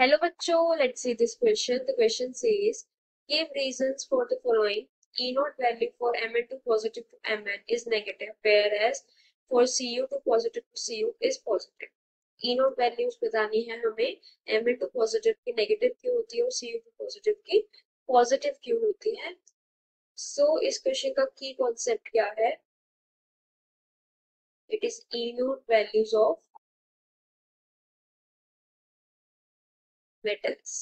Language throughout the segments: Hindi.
हेलो बच्चों let's see this question the question says give reasons for the following E nought value for M N two positive to M N is negative whereas for C U two positive to C U is positive E nought values बतानी है हमें एम एन टू पॉजिटिव की नेगेटिव क्यों होती है और सी यू टू पॉजिटिव की पॉजिटिव क्यों होती है सो so, इस क्वेश्चन का की कॉन्सेप्ट क्या है? It is E nought values of metals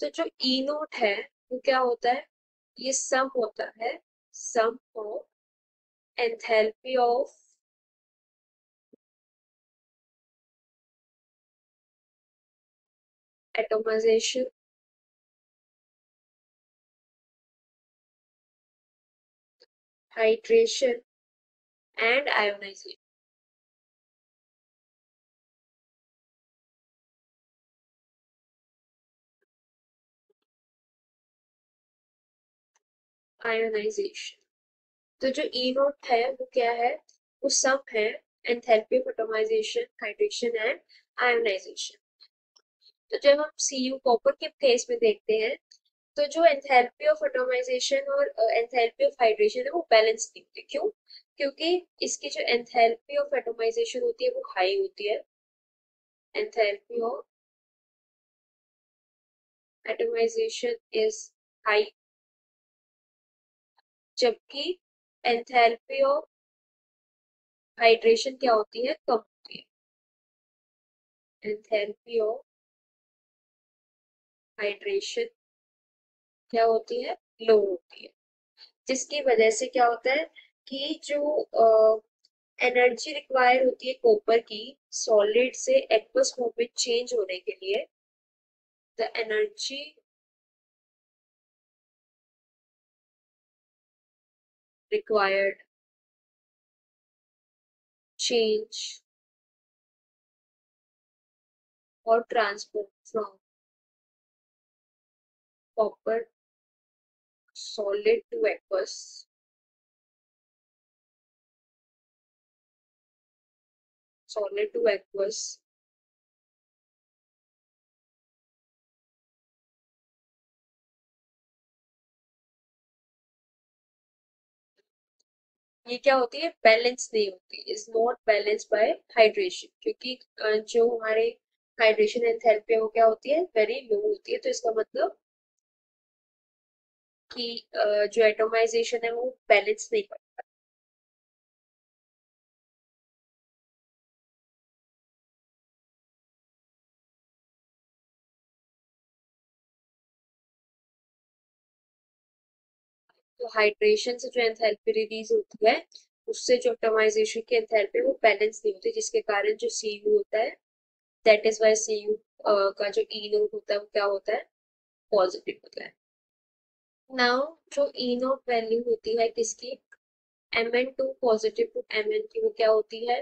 तो जो ई नोट है वो क्या होता है ये सम होता है sum of enthalpy of atomization hydration and ionization ionization तो जो ई नोट है, वो क्या है? वो सब है enthalpy of atomisation hydration and ionisation तो जब हम सी यू कॉपर के केस में देखते हैं तो जो एंथैल्पी ऑफ़ एटोमाइजेशन और एंथैल्पी ऑफ़ हाइड्रेशन है, वो बैलेंस होती क्यों? क्योंकि इसकी जो एंथैल्पी ऑफ़ एटोमाइजेशन होती है, वो हाई होती है। Enthalpy of atomization is high जबकि एंथैल्पी हाइड्रेशन क्या होती है? कम होती है। एंथैल्पी हाइड्रेशन क्या होती है? लो होती है। जिसकी वजह से क्या होता है कि जो एनर्जी रिक्वायर होती है कॉपर की सॉलिड से एक्वस में चेंज होने के लिए the energy required change or transfer from copper solid to aqueous. Solid to aqueous ये क्या होती है? बैलेंस नहीं होती. Is not balance by hydration क्योंकि जो हमारे हाइड्रेशन एंथैल्पी वो क्या होती है? वेरी लो होती है. तो इसका मतलब कि जो एटोमाइजेशन है वो बैलेंस नहीं करता. तो हाइड्रेशन से जो एंथैल्पी रिलीज़ होती है, उससे जो एटमाइजेशन की एंथैल्पी वो बैलेंस नहीं होती, जिसके कारण जो सी यू होता है that is why C U का जो ई नोट होता है, वो क्या होता है? पॉजिटिव होता है। नाउ जो ई नोट वैल्यू होती है किसकी? M N two positive to M N की वो क्या होती है?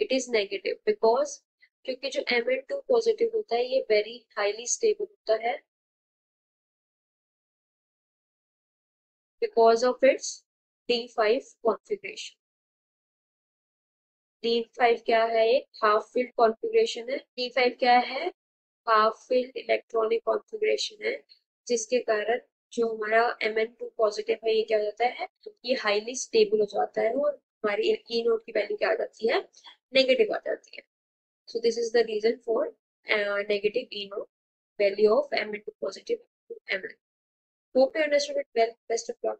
इट इज़ नेगेटिव बिकॉज़ क्योंकि जो एम एन टू पॉजिटिव होता है, ये वेरी हाईली स्टेबल होता है। Because of its D5 configuration. D5 क्या है? एक हाफ़ फ़ील्ड है। D5 क्या है? हाफ़ फ़ील्ड इलेक्ट्रॉनिक कॉन्फ़िगरेशन है जिसके कारण जो हमारा Mn2 पॉजिटिव है ये क्या हो जाता है? ये हाईली स्टेबल हो जाता है और हमारी ई नोट की वैल्यू क्या आ जाती है? नेगेटिव आ जाती है। This is the reason for uh, negative e note value of Mn2 positive to Mn Hope you understood it well. Best of luck.